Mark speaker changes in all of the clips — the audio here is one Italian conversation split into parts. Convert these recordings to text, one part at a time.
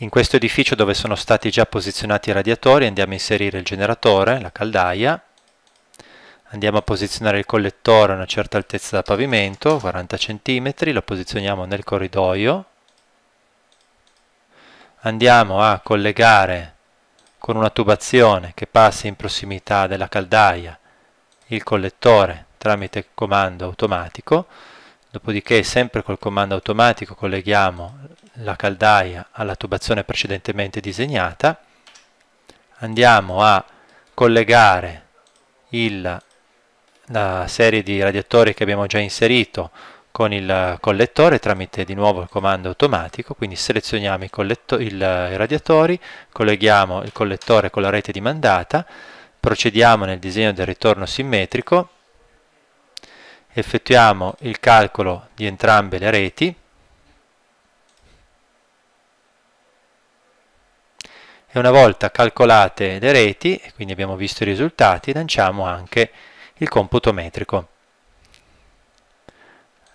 Speaker 1: In questo edificio dove sono stati già posizionati i radiatori andiamo a inserire il generatore, la caldaia, andiamo a posizionare il collettore a una certa altezza da pavimento, 40 cm, lo posizioniamo nel corridoio, andiamo a collegare con una tubazione che passa in prossimità della caldaia il collettore tramite comando automatico, dopodiché sempre col comando automatico colleghiamo la caldaia alla tubazione precedentemente disegnata, andiamo a collegare il, la serie di radiatori che abbiamo già inserito con il collettore tramite di nuovo il comando automatico, quindi selezioniamo i, il, i radiatori, colleghiamo il collettore con la rete di mandata, procediamo nel disegno del ritorno simmetrico, effettuiamo il calcolo di entrambe le reti, e una volta calcolate le reti, quindi abbiamo visto i risultati, lanciamo anche il computo metrico.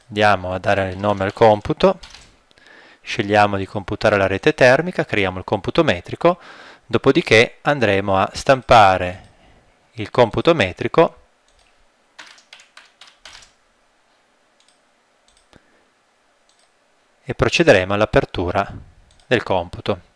Speaker 1: Andiamo a dare il nome al computo, scegliamo di computare la rete termica, creiamo il computo metrico, dopodiché andremo a stampare il computo metrico e procederemo all'apertura del computo.